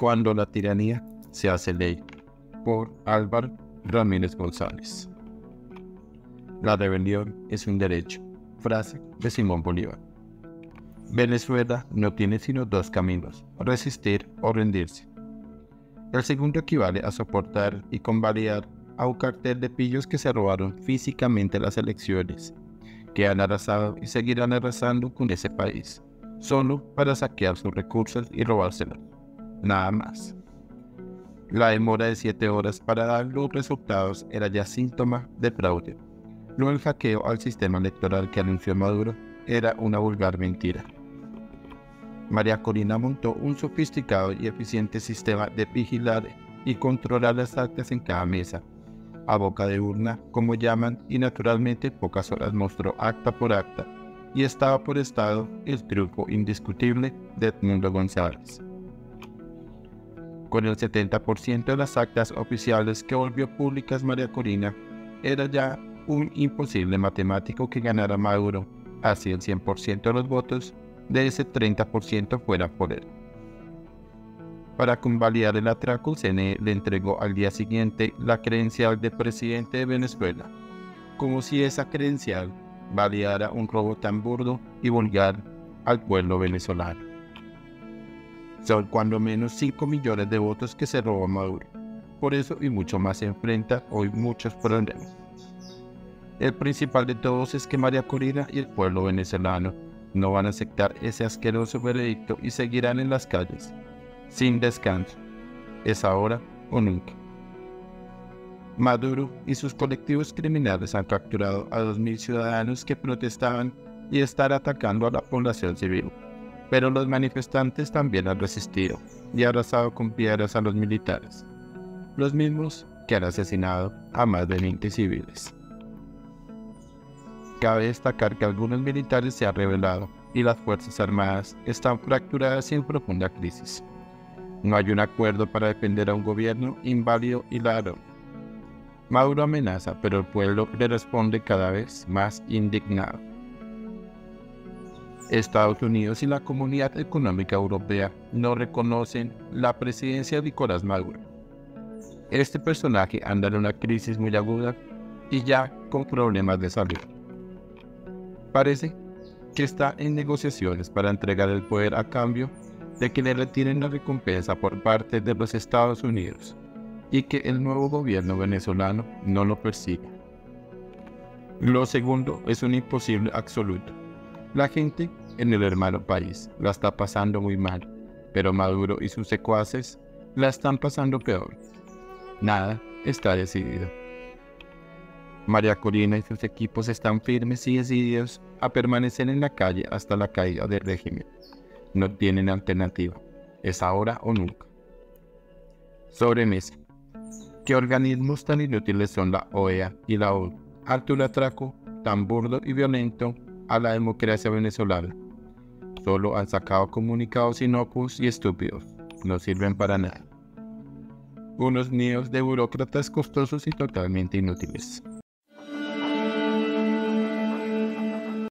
Cuando la tiranía se hace ley. Por Álvaro Ramírez González. La rebelión es un derecho. Frase de Simón Bolívar. Venezuela no tiene sino dos caminos, resistir o rendirse. El segundo equivale a soportar y convalidar a un cartel de pillos que se robaron físicamente las elecciones, que han arrasado y seguirán arrasando con ese país, solo para saquear sus recursos y robárselos. Nada más. La demora de siete horas para dar los resultados era ya síntoma de fraude. Luego el hackeo al sistema electoral que anunció Maduro era una vulgar mentira. María Corina montó un sofisticado y eficiente sistema de vigilar y controlar las actas en cada mesa, a boca de urna, como llaman, y naturalmente pocas horas mostró acta por acta, y estaba por estado el truco indiscutible de Edmundo González con el 70% de las actas oficiales que volvió públicas María Corina, era ya un imposible matemático que ganara Maduro, así el 100% de los votos de ese 30% fuera por él. Para convalidar el atraco, CNE le entregó al día siguiente la credencial de presidente de Venezuela, como si esa credencial validara un robo tan burdo y vulgar al pueblo venezolano. Son cuando menos 5 millones de votos que se robó Maduro. Por eso y mucho más se enfrenta hoy muchos problemas. El principal de todos es que María Corina y el pueblo venezolano no van a aceptar ese asqueroso veredicto y seguirán en las calles, sin descanso. Es ahora o nunca. Maduro y sus colectivos criminales han capturado a 2.000 ciudadanos que protestaban y están atacando a la población civil pero los manifestantes también han resistido y arrasado con piedras a los militares, los mismos que han asesinado a más de 20 civiles. Cabe destacar que algunos militares se han rebelado y las Fuerzas Armadas están fracturadas y en profunda crisis. No hay un acuerdo para defender a un gobierno inválido y ladrón. Maduro amenaza, pero el pueblo le responde cada vez más indignado. Estados Unidos y la Comunidad Económica Europea no reconocen la presidencia de Nicolás Maduro. Este personaje anda en una crisis muy aguda y ya con problemas de salud. Parece que está en negociaciones para entregar el poder a cambio de que le retiren la recompensa por parte de los Estados Unidos y que el nuevo gobierno venezolano no lo persiga. Lo segundo es un imposible absoluto. La gente en el hermano país la está pasando muy mal, pero Maduro y sus secuaces la están pasando peor. Nada está decidido. María Corina y sus equipos están firmes y decididos a permanecer en la calle hasta la caída del régimen. No tienen alternativa. Es ahora o nunca. Sobremesa. ¿Qué organismos tan inútiles son la OEA y la ONU? Ante un atraco tan burdo y violento a la democracia venezolana. Solo han sacado comunicados inocuos y estúpidos. No sirven para nada. Unos nidos de burócratas costosos y totalmente inútiles.